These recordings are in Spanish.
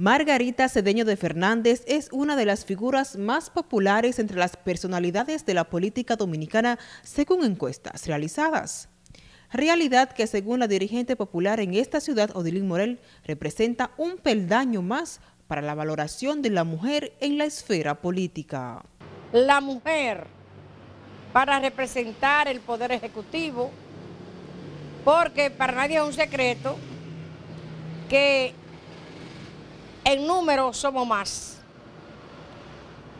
Margarita Cedeño de Fernández es una de las figuras más populares entre las personalidades de la política dominicana según encuestas realizadas. Realidad que según la dirigente popular en esta ciudad, Odilín Morel, representa un peldaño más para la valoración de la mujer en la esfera política. La mujer para representar el Poder Ejecutivo, porque para nadie es un secreto que en número somos más.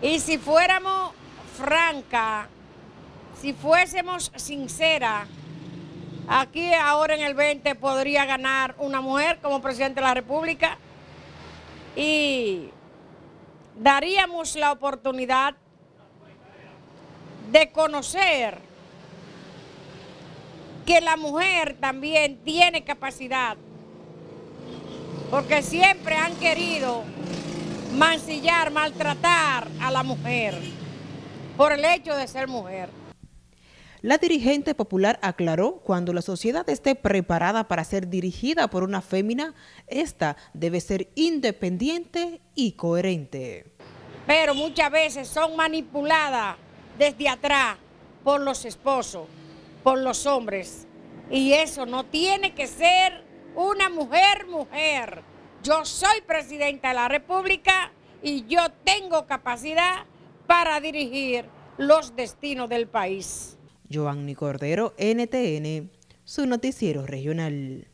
Y si fuéramos franca, si fuésemos sincera, aquí ahora en el 20 podría ganar una mujer como presidente de la República y daríamos la oportunidad de conocer que la mujer también tiene capacidad porque siempre han querido mancillar, maltratar a la mujer por el hecho de ser mujer. La dirigente popular aclaró, cuando la sociedad esté preparada para ser dirigida por una fémina, esta debe ser independiente y coherente. Pero muchas veces son manipuladas desde atrás por los esposos, por los hombres. Y eso no tiene que ser una mujer, mujer. Yo soy presidenta de la República y yo tengo capacidad para dirigir los destinos del país. Joanny Cordero, NTN, su noticiero regional.